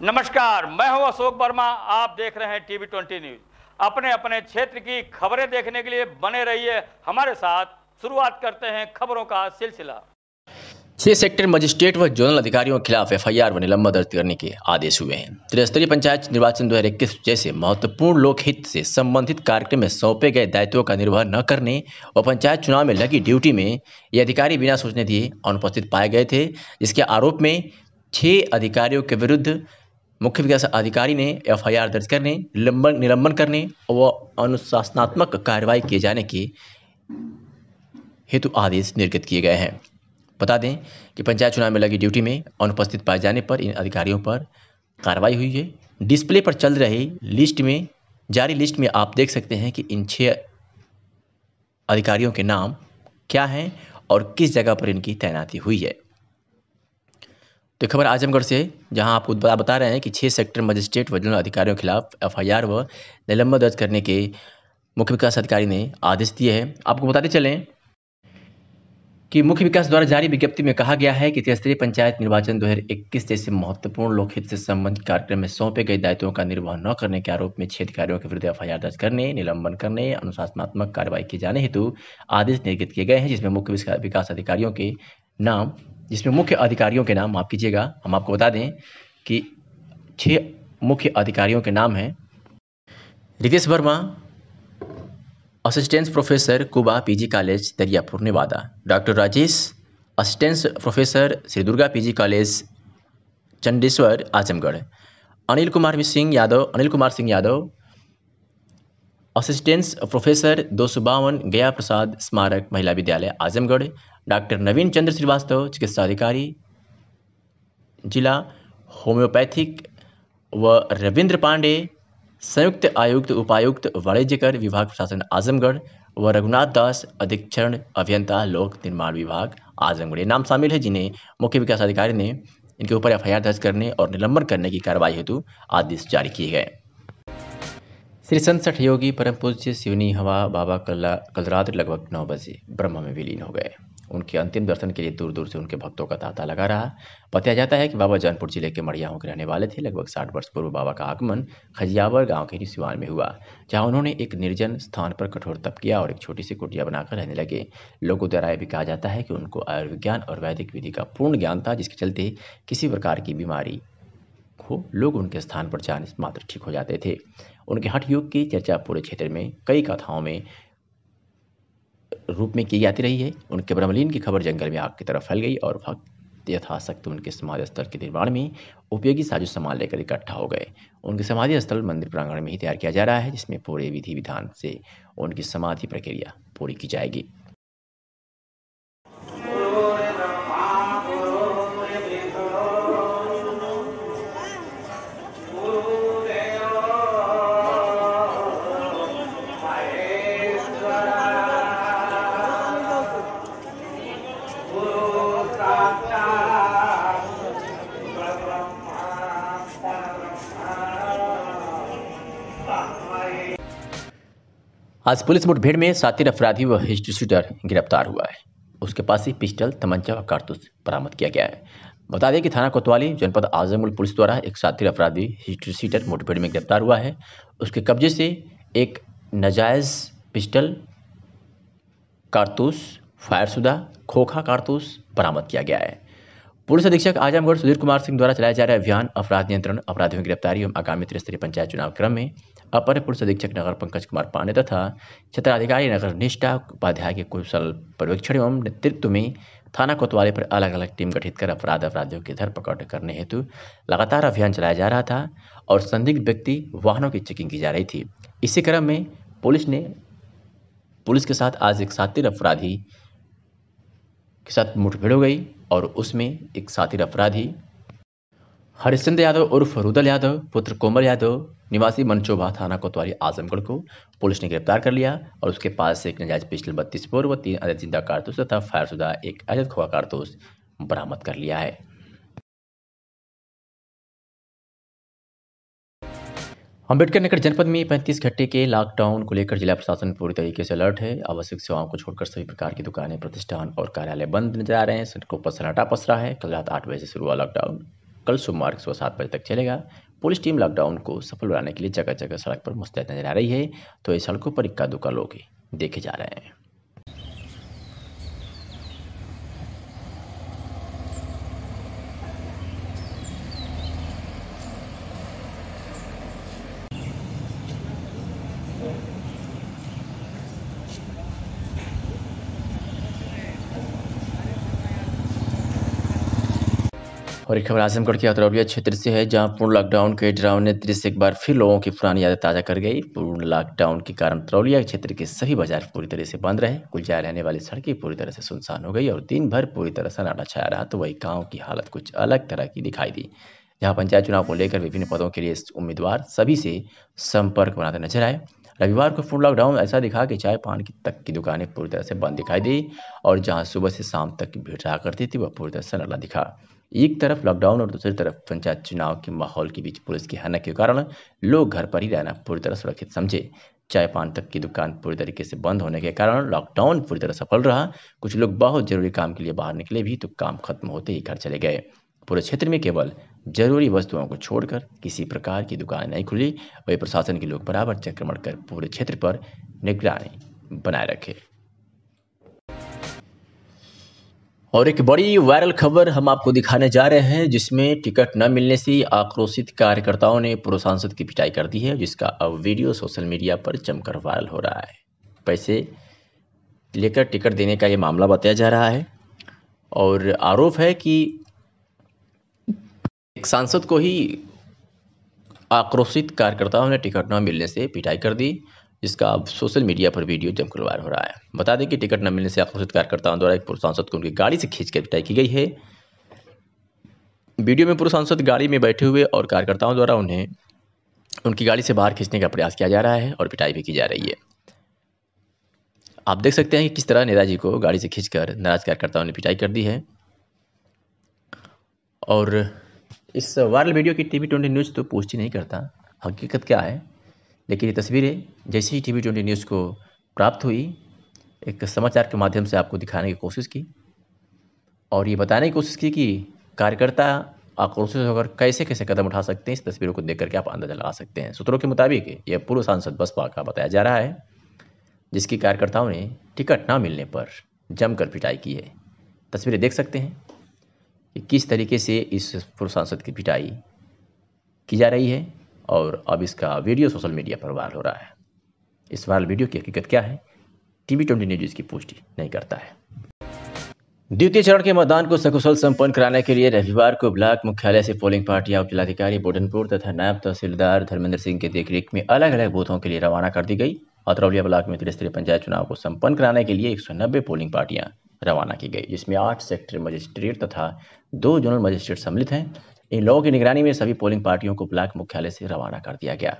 नमस्कार, मैं हूँ अशोक वर्मा, आप देख रहे हैं टीवी ट्वेंटी न्यूज़ अपने अपने क्षेत्र की खबरें देखने के लिए बने रहिए हमारे साथ। शुरुआत करते हैं खबरों का सिलसिला। छह सेक्टर मजिस्ट्रेट व जोनल अधिकारियों के खिलाफ एफआईआर व निलंबन दर्ज करने के आदेश हुए हैं। त्रिस्तरीय पंचायत निर्वाचन 2021 जैसे महत्वपूर्ण लोकहित से संबंधित कार्यक्रम में सौंपे गए दायित्वों का निर्वहन न करने व पंचायत चुनाव में लगी ड्यूटी में ये अधिकारी बिना सोचने दिए अनुपस्थित पाए गए थे, जिसके आरोप में छह अधिकारियों के विरुद्ध मुख्य विकास अधिकारी ने एफआईआर दर्ज करने, निलंबन निलंबन करने व अनुशासनात्मक कार्रवाई किए जाने के हेतु आदेश निर्गत किए गए हैं। बता दें कि पंचायत चुनाव में लगी ड्यूटी में अनुपस्थित पाए जाने पर इन अधिकारियों पर कार्रवाई हुई है। डिस्प्ले पर चल रही लिस्ट में, जारी लिस्ट में आप देख सकते हैं कि इन छः अधिकारियों के नाम क्या हैं और किस जगह पर इनकी तैनाती हुई है। तो खबर आजमगढ़ से जहाँ आपको बता रहे हैं कि छः सेक्टर मजिस्ट्रेट व अधिकारियों के खिलाफ एफआईआर व निलंबन दर्ज करने के मुख्य विकास अधिकारी ने आदेश दिए हैं। आपको बताते चलें कि मुख्य विकास द्वारा जारी विज्ञप्ति में कहा गया है कि त्रिस्तरीय पंचायत निर्वाचन 2021 जैसे महत्वपूर्ण लोकहित से संबंधित कार्यक्रम में सौंपे गए दायित्वों का निर्वहन न करने के आरोप में छह अधिकारियों के विरुद्ध एफआईआर दर्ज करने, निलंबन करने, अनुशासनात्मक कार्रवाई किए जाने हेतु आदेश निर्गत किए गए हैं, जिसमें मुख्य विकास अधिकारियों के नाम जिसमें मुख्य अधिकारियों के नाम माफ़ कीजिएगा। हम आपको बता दें कि छः मुख्य अधिकारियों के नाम हैं। Ritesh Verma assistant professor Kuba PG college Dariyapur, Nevada. Doctor Rajesh assistant professor Shri Durga PG college Chandeshwar, Azamgarh. Anil Kumar Singh Yadav, Anil Kumar Singh Yadav assistant professor दो सौ बावन गया प्रसाद स्मारक महिला विद्यालय आजमगढ़ डॉक्टर नवीन चंद्र श्रीवास्तव चिकित्सा अधिकारी जिला होम्योपैथिक व रविंद्र पांडे संयुक्त आयुक्त उपायुक्त वाणिज्यकर विभाग प्रशासन आजमगढ़ व रघुनाथ दास अधीक्षण अभियंता लोक निर्माण विभाग आजमगढ़ नाम शामिल है जिन्हें मुख्य विकास अधिकारी ने इनके ऊपर एफआईआर दर्ज करने और निलंबन करने की कार्रवाई हेतु आदेश जारी किए गए। श्री संत सठ योगी परम पूज्य शिवनी हवा बाबा कल कल लगभग नौ बजे ब्रह्म में विलीन हो गए। उनके अंतिम दर्शन के लिए दूर दूर से उनके भक्तों का तांता लगा रहा। बताया जाता है कि बाबा जौनपुर ज़िले के मड़ियाओं के रहने वाले थे। लगभग साठ वर्ष पूर्व बाबा का आगमन खजियावर गाँव के सिवान में हुआ, जहाँ उन्होंने एक निर्जन स्थान पर कठोर तप किया और एक छोटी सी कुटिया बनाकर रहने लगे। लोगों द्वारा भी कहा जाता है कि उनको आयुर्विज्ञान और वैदिक विधि का पूर्ण ज्ञान था, जिसके चलते किसी प्रकार की बीमारी हो लोग उनके स्थान पर जाने मात्र ठीक हो जाते थे। उनके हठ युग की चर्चा पूरे क्षेत्र में कई कथाओं में रूप में की जाती रही है। उनके ब्रह्मलीन की खबर जंगल में आग की तरफ़ फैल गई और भक्त यथाशक्त उनके समाधि स्थल के निर्माण में उपयोगी साजो सामान लेकर इकट्ठा हो गए। उनके समाधि स्थल मंदिर प्रांगण में ही तैयार किया जा रहा है, जिसमें पूरे विधि विधान से उनकी समाधि प्रक्रिया पूरी की जाएगी। आज पुलिस मुठभेड़ में सातिर अपराधी व हिस्ट्री शूटर गिरफ़्तार हुआ है। उसके पास ही पिस्टल, तमंचा व कारतूस बरामद किया गया है। बता दें कि थाना कोतवाली, जनपद आजमगढ़ पुलिस द्वारा एक सातिर अपराधी हिस्ट्री मुठभेड़ में गिरफ़्तार हुआ है। उसके कब्जे से एक नाजायज़ पिस्टल, कारतूस फायरशुदा खोखा कारतूस बरामद किया गया है। पुलिस अधीक्षक आजमगढ़ सुधीर कुमार सिंह द्वारा चलाया जा रहा अभियान, अपराध नियंत्रण, अपराधियों की गिरफ्तारी एवं आगामी त्रिस्तरीय पंचायत चुनाव क्रम में अपर पुलिस अधीक्षक नगर पंकज कुमार पांडे तथा क्षेत्राधिकारी नगर निष्ठा उपाध्याय के कुशल पर्यवेक्षण एवं नेतृत्व में थाना कोतवाली पर अलग अलग टीम गठित कर अपराध अपराधियों की धरपकड़ करने हेतु लगातार अभियान चलाया जा रहा था और संदिग्ध व्यक्ति वाहनों की चेकिंग की जा रही थी। इसी क्रम में पुलिस ने, पुलिस के साथ आज एक सातिर अपराधी के साथ मुठभेड़ हो गई और उसमें एक सातिर अपराधी हरिश्चंद्र यादव उर्फ़ रुदल यादव, पुत्र कोमल यादव, निवासी मनचोभा थाना कोतवाली आजमगढ़ को पुलिस ने गिरफ़्तार कर लिया और उसके पास से एक नजायज पिस्टल, बत्तीस बोर व तीन अजय ज़िंदा कारतूस तथा फायरशुदा एक अदद खोआ कारतूस बरामद कर लिया है। अंबेडकर नगर जनपद में 35 घंटे के लॉकडाउन को लेकर जिला प्रशासन पूरी तरीके से अलर्ट है। आवश्यक सेवाओं को छोड़कर सभी प्रकार की दुकानें, प्रतिष्ठान और कार्यालय बंद नज़र आ रहे हैं। सड़कों पर सन्नाटा पसरा है। कल रात आठ बजे से शुरू हुआ लॉकडाउन। कल सोमवार सुबह सात बजे तक चलेगा। पुलिस टीम लॉकडाउन को सफल बनाने के लिए जगह जगह सड़क पर मुस्तैद नज़र आ रही है तो इस सड़कों पर इक्का दुक्का लोग देखे जा रहे हैं। और खबर आजमगढ़ के अतरौलिया क्षेत्र से है, जहाँ पूर्ण लॉकडाउन के डरावने दृश्य एक बार फिर लोगों की पुरानी यादें ताज़ा कर गई। पूर्ण लॉकडाउन के कारण अतरौलिया क्षेत्र के सभी बाज़ार पूरी तरह से बंद रहे। गुलजार रहने वाली सड़कें पूरी तरह से सुनसान हो गई और दिन भर पूरी तरह से सन्नाटा छाया रहा तो वही गाँव की हालत कुछ अलग तरह की दिखाई दी। जहाँ पंचायत चुनाव को लेकर विभिन्न पदों के लिए उम्मीदवार सभी से संपर्क बनाते नज़र आए। रविवार को फ़ूड लॉकडाउन ऐसा दिखा कि चाय पान की तक की दुकानें पूरी तरह से बंद दिखाई दी और जहाँ सुबह से शाम तक भीड़ रहा करती थी, वह पूरी तरह से सन्नाटा दिखा। एक तरफ़ लॉकडाउन और दूसरी तरफ़ पंचायत चुनाव के माहौल के बीच पुलिस की हनक के कारण लोग घर पर ही रहना पूरी तरह सुरक्षित समझे। चाय पान तक की दुकान पूरी तरीके से बंद होने के कारण लॉकडाउन पूरी तरह सफल रहा। कुछ लोग बहुत ज़रूरी काम के लिए बाहर निकले भी तो काम खत्म होते ही घर चले गए। पूरे क्षेत्र में केवल ज़रूरी वस्तुओं को छोड़कर किसी प्रकार की दुकान नहीं खुली। वही प्रशासन के लोग बराबर चक्रमण कर पूरे क्षेत्र पर निगरानी बनाए रखे। और एक बड़ी वायरल खबर हम आपको दिखाने जा रहे हैं, जिसमें टिकट न मिलने से आक्रोशित कार्यकर्ताओं ने पूर्व सांसद की पिटाई कर दी है, जिसका अब वीडियो सोशल मीडिया पर जमकर वायरल हो रहा है। पैसे लेकर टिकट देने का ये मामला बताया जा रहा है, और आरोप है कि एक सांसद को ही आक्रोशित कार्यकर्ताओं ने टिकट न मिलने से पिटाई कर दी। जिसका अब सोशल मीडिया पर वीडियो जमकर वायरल हो रहा है। बता दें कि टिकट न मिलने से आक्रोशित कार्यकर्ताओं द्वारा एक पूर्व सांसद को उनकी गाड़ी से खींच कर पिटाई की गई है। वीडियो में पूर्व सांसद गाड़ी में बैठे हुए और कार्यकर्ताओं द्वारा उन्हें उनकी गाड़ी से बाहर खींचने का प्रयास किया जा रहा है और पिटाई भी की जा रही है। आप देख सकते हैं कि किस तरह नेताजी को गाड़ी से खींचकर नाराज़ कार्यकर्ताओं ने पिटाई कर दी है। और इस वायरल वीडियो की टीवी ट्वेंटी न्यूज़ तो पुष्टि नहीं करता। हकीकत क्या है? लेकिन ये तस्वीरें जैसे ही टीवी ट्वेंटी न्यूज़ को प्राप्त हुई, एक समाचार के माध्यम से आपको दिखाने की कोशिश की और ये बताने की कोशिश की कि कार्यकर्ता आक्रोशित होकर कैसे कैसे कदम उठा सकते हैं, इस तस्वीरों को देख करके आप अंदाज़ा लगा सकते हैं? सूत्रों के मुताबिक यह पूर्व सांसद बसपा का बताया जा रहा है, जिसकी कार्यकर्ताओं ने टिकट ना मिलने पर जमकर पिटाई की है। तस्वीरें देख सकते हैं कि किस तरीके से इस पूर्व सांसद की पिटाई की जा रही है। और अब इसका वीडियो सोशल मीडिया पर वायरल हो रहा है। इस वायरल वीडियो की हकीकत क्या है? टीवी ट्वेंटी न्यूज़ इसकी पुष्टि नहीं करता है। द्वितीय चरण के मतदान को सकुशल संपन्न कराने के लिए रविवार को ब्लॉक मुख्यालय से पोलिंग पार्टियाँ जिलाधिकारी बोडनपुर तथा नायब तहसीलदार धर्मेंद्र सिंह के देखरेख में अलग अलग बूथों के लिए रवाना कर दी गई। अतरौलिया ब्लॉक में त्रिस्तरीय पंचायत चुनाव को संपन्न कराने के लिए 190 पोलिंग पार्टियाँ रवाना की गई, जिसमें आठ सेक्टर मजिस्ट्रेट तथा दो जोनल मजिस्ट्रेट सम्मिलित हैं। इन लोगों की निगरानी में सभी पोलिंग पार्टियों को ब्लॉक मुख्यालय से रवाना कर दिया गया।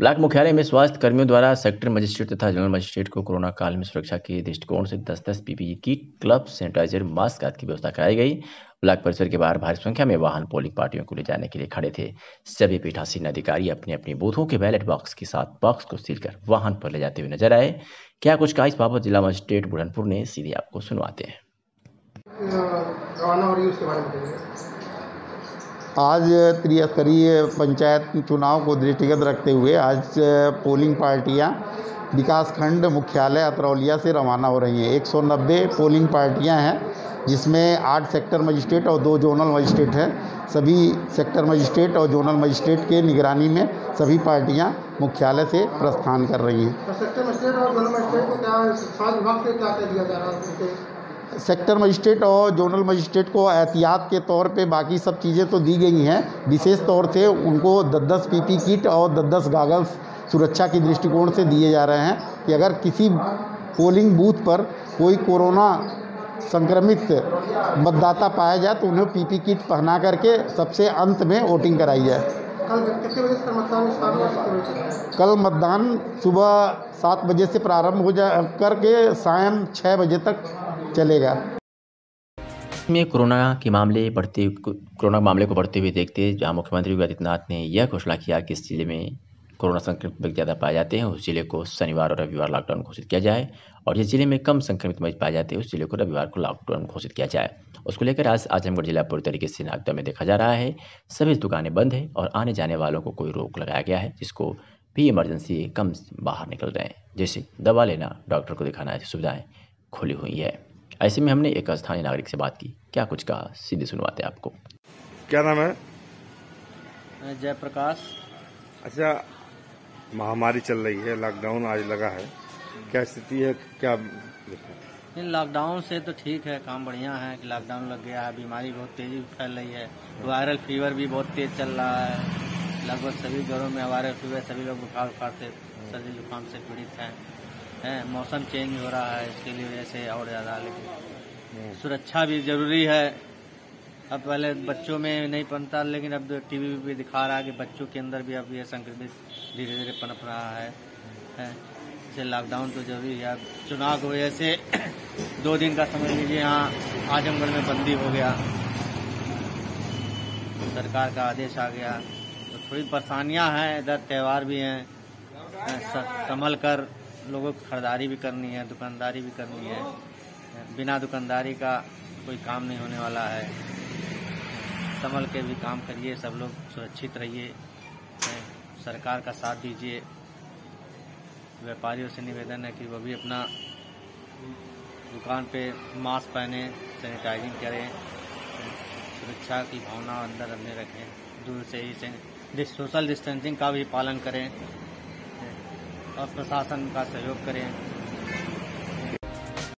ब्लॉक मुख्यालय में स्वास्थ्य कर्मियों द्वारा सेक्टर मजिस्ट्रेट तथा जनरल मजिस्ट्रेट को कोरोना काल में सुरक्षा के दृष्टिकोण से दस दस PPE kit glove sanitiser, mask आदि की व्यवस्था कराई गई। ब्लॉक परिसर के बाहर भारी संख्या में वाहन पोलिंग पार्टियों को ले जाने के लिए खड़े थे। सभी पीठासीन अधिकारी अपने अपने बूथों के बैलेट बॉक्स के साथ बॉक्स को सील कर वाहन पर ले जाते हुए नज़र आए। क्या कुछ कहा इस बाबत जिला मजिस्ट्रेट बुढ़नपुर ने, सीधे आपको सुनवाते हैं। आज त्रिस्तरीय पंचायत चुनाव को दृष्टिगत रखते हुए आज पोलिंग पार्टियाँ विकासखंड मुख्यालय अतरौलिया से रवाना हो रही हैं। 190 पोलिंग पार्टियाँ हैं, जिसमें आठ सेक्टर मजिस्ट्रेट और दो जोनल मजिस्ट्रेट हैं। सभी सेक्टर मजिस्ट्रेट और जोनल मजिस्ट्रेट के निगरानी में सभी पार्टियाँ मुख्यालय से प्रस्थान कर रही हैं। तो सेक्टर मजिस्ट्रेट और जोनल मजिस्ट्रेट को क्या विभाग से क्या दिया जा रहा है? सेक्टर मजिस्ट्रेट और जोनल मजिस्ट्रेट को एहतियात के तौर पे बाकी सब चीज़ें तो दी गई हैं। विशेष तौर से उनको दस दस पी किट और दस दस गागल्स सुरक्षा के दृष्टिकोण से दिए जा रहे हैं कि अगर किसी पोलिंग बूथ पर कोई कोरोना संक्रमित मतदाता पाया जाए तो उन्हें पीपी किट पहना करके सबसे अंत में वोटिंग कराई जाए। कल कितने बजे से मतदान? कल मतदान सुबह सात बजे से प्रारंभ हो जा करके शाम छः बजे तक चलेगा में कोरोना के मामले बढ़ते कोरोना मामले को बढ़ते हुए देखते जहाँ मुख्यमंत्री योगी आदित्यनाथ ने यह घोषणा किया कि इस ज़िले में कोरोना संक्रमित व्यक्ति ज़्यादा पाए जाते हैं उस ज़िले को शनिवार और रविवार लॉकडाउन घोषित किया जाए और जिस ज़िले में कम संक्रमित मरीज़ पाए जाते हैं उस ज़िले को रविवार को लॉकडाउन घोषित किया जाए। उसको लेकर आज आजमगढ़ जिला पूरी तरीके से नागदा में देखा जा रहा है। सभी दुकानें बंद हैं और आने जाने वालों को कोई रोक लगाया गया है जिसको भी इमरजेंसी कम बाहर निकल रहे हैं। जैसे दवा लेना डॉक्टर को दिखाना ऐसी सुविधाएँ खुली हुई है। ऐसे में हमने एक स्थानीय नागरिक से बात की। क्या कुछ कहा? सीधे सुनवाते हैं आपको। क्या नाम है? जयप्रकाश। अच्छा महामारी चल रही है लॉकडाउन आज लगा है। क्या स्थिति है क्या लॉकडाउन से तो ठीक है काम बढ़िया है कि लॉकडाउन लग गया है बीमारी बहुत तेज़ी फैल रही है वायरल फीवर भी बहुत तेज चल रहा है। लगभग सभी घरों में वायरल फीवर सभी लोग बुखार बुखार से सर्दी जुकाम से पीड़ित हैं। हैं मौसम चेंज हो रहा है इसके लिए वजह से और ज़्यादा लेकिन सुरक्षा भी ज़रूरी है। अब पहले बच्चों में नहीं पनता लेकिन अब टीवी भी दिखा रहा है कि बच्चों के अंदर भी अब ये संक्रमित धीरे धीरे पनप रहा है, है। जैसे लॉकडाउन तो ज़रूरी है चुनाव की वजह से दो दिन का समझ लीजिए यहाँ आजमगढ़ में बंदी हो गया। सरकार का आदेश आ गया। तो थोड़ी परेशानियाँ हैं इधर त्यौहार भी हैं संभल कर लोगों को खरीदारी भी करनी है दुकानदारी भी करनी है। बिना दुकानदारी का कोई काम नहीं होने वाला है। संभल के भी काम करिए, सब लोग सुरक्षित रहिए सरकार का साथ दीजिए। व्यापारियों से निवेदन है कि वो भी अपना दुकान पे मास्क पहने, सैनिटाइजिंग करें, सुरक्षा की भावना अंदर अंदर रखें, दूर से ही सोशल डिस्टेंसिंग का भी पालन करें और प्रशासन का सहयोग करें।